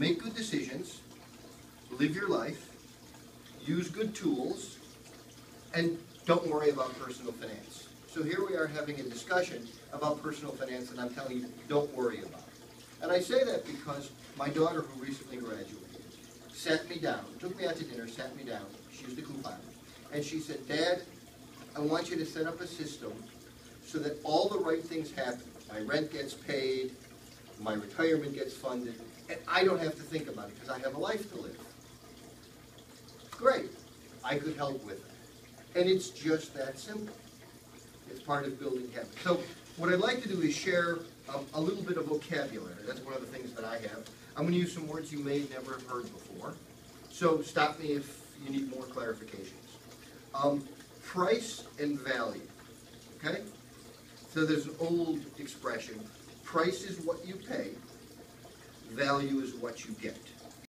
make good decisions, live your life, use good tools, and don't worry about personal finance. So here we are having a discussion about personal finance, and I'm telling you, don't worry about it. And I say that because my daughter, who recently graduated, sat me down, took me out to dinner, sat me down, she used a coupon, and she said, Dad, I want you to set up a system so that all the right things happen. My rent gets paid, my retirement gets funded, and I don't have to think about it because I have a life to live. Great, I could help with it. And it's just that simple. It's part of building habits. So what I'd like to do is share a, a little bit of vocabulary. That's one of the things that I have. I'm going to use some words you may never have heard before. So stop me if you need more clarifications. Um, price and value. Okay? So there's an old expression, price is what you pay, value is what you get.